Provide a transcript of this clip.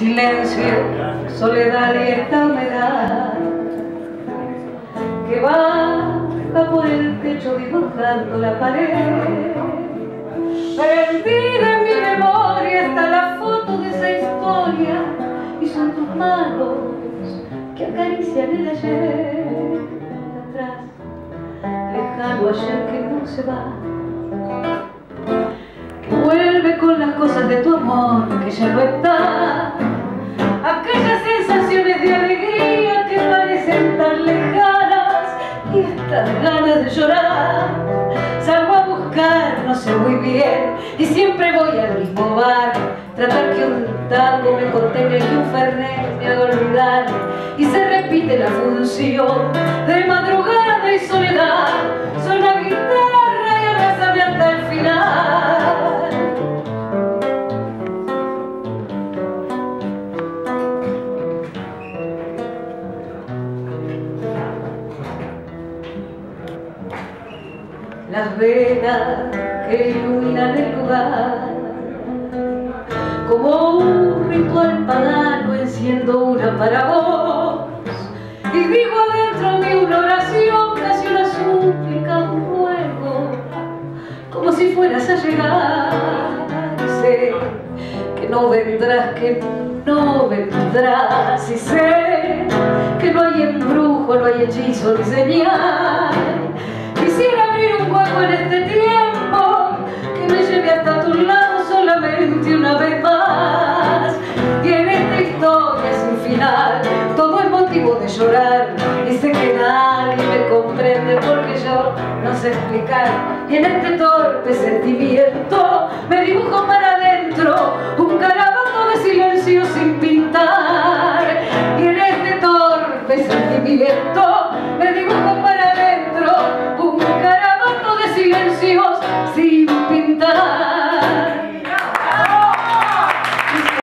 silencio, soledad y esta humedad que baja por el techo dibujando la pared. Perdida en mi memoria está la foto de esa historia y son tus manos que acarician el ayer atrás, lejano ayer que no se va. Que vuelve con las cosas de tu amor que ya no está ganas de llorar. Salgo a buscar, no sé muy bien, y siempre voy al mismo bar. Tratar que un tango me contenga y un fernet me haga olvidar. Y se repite la función de madrugada las velas que iluminan el lugar. Como un ritual pagano enciendo una para vos y digo adentro mí una oración, casi una súplica, un ruego, como si fueras a llegar. Y sé que no vendrás, que no vendrás y sé que no hay embrujo, no hay hechizo ni señal. Una vez más. Y en esta historia sin final todo es motivo de llorar y sé que nadie me comprende porque yo no sé explicar. Y en este torpe sentimiento me dibujo para adentro un carabato de silencio sin pintar. Y en este torpe sentimiento me dibujo